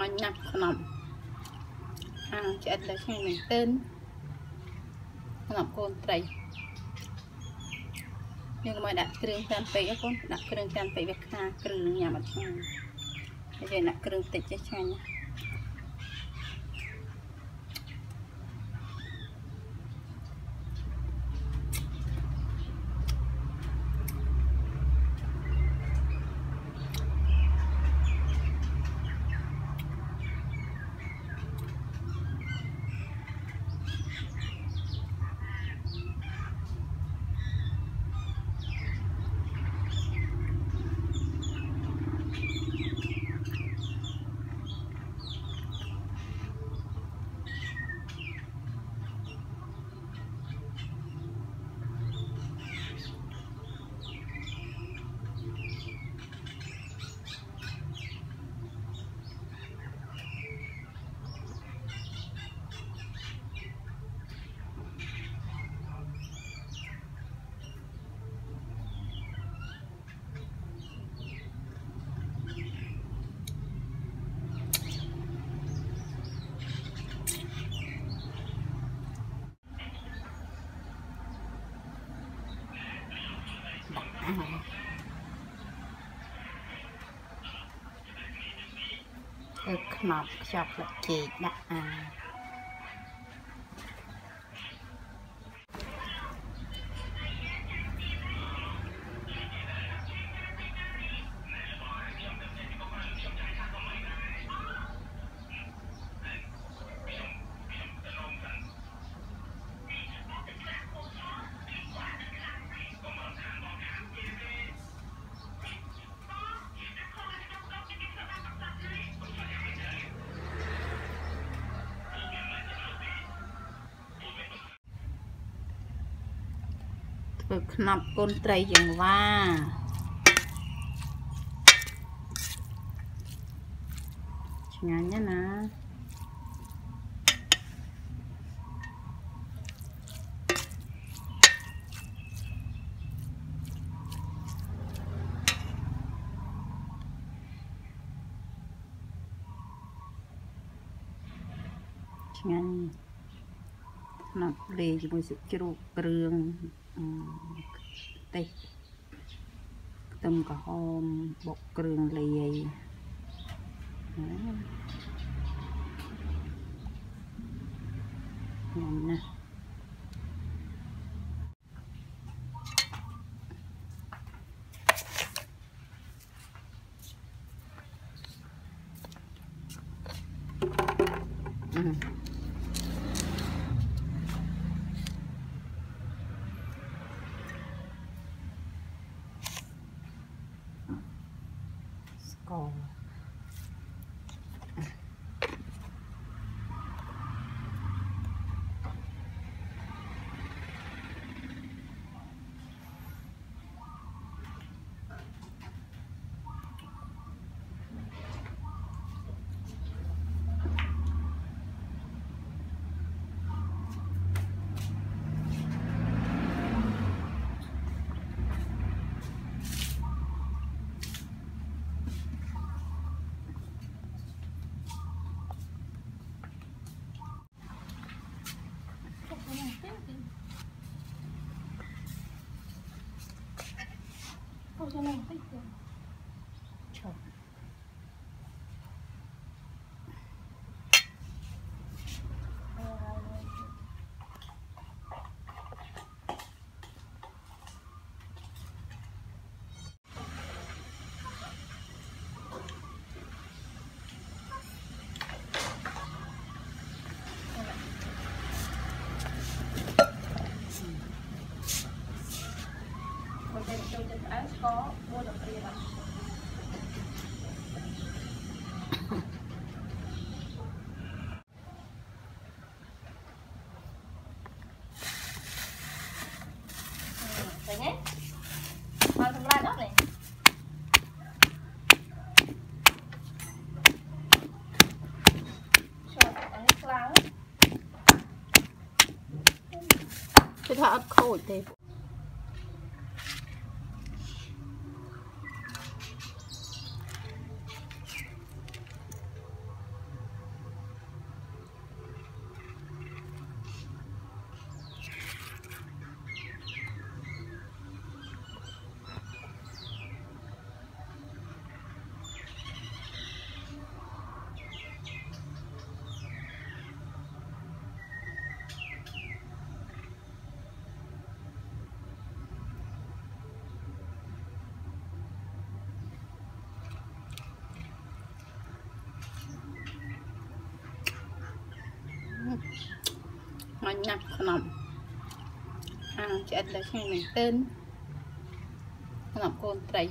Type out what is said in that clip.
មាញ់ណាស់ខ្នំអាឆ្អិតលើឆ្ងាញ់មែនទែនខ្នំកូនត្រីយើងមកដាក់គ្រឿងច្រើនពេកអកូនដាក់គ្រឿងច្រើនពេកវាខាគ្រឿងញ៉ាំអត់ឆ្ងាញ់ហើយយើងដាក់គ្រឿងតិចចេះឆ្ងាញ់ណា ស់ធ្វើខ្នប់ខ្ចប់ស្លឹកចេកដាក់អា ធ្វើខ្នប់កូនត្រីយ៉ាងវ៉ាឆ្ងាញ់ណាស់ណាឆ្ងាញ់ ណាប់លេជាមួយសាច់ជ្រូកគ្រឿងទេសខ្ទឹមក្រហមបុកគ្រឿងលាយញ៉ាំណា Oh. 好像浪费掉了 có mua được tiền à? Kita akan kau itu. មាញ់ណាស់ខ្នំអាឆ្អិតដល់ឆ្ងាញ់មែនទែនខ្នំកូនត្រី